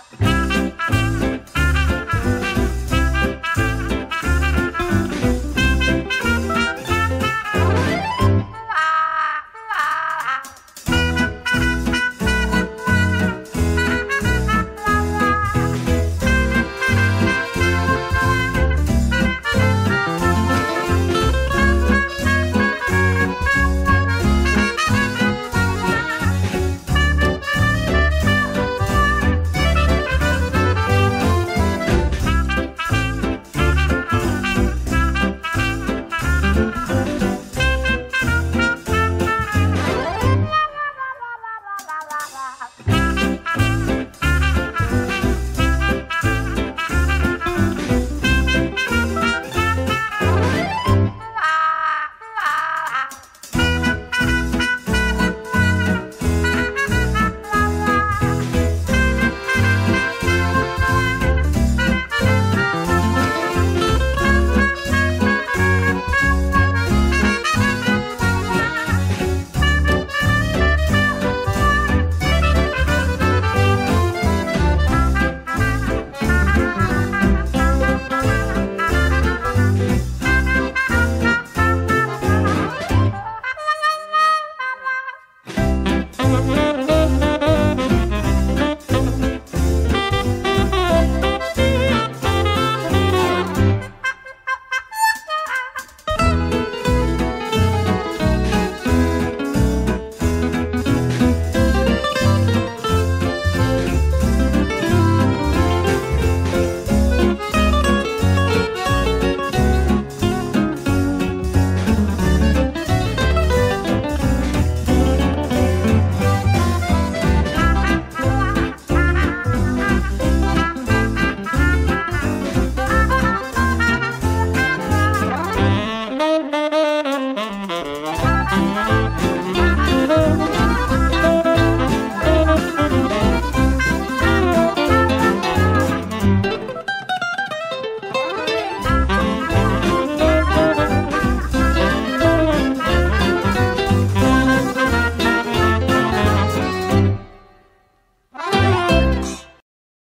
up.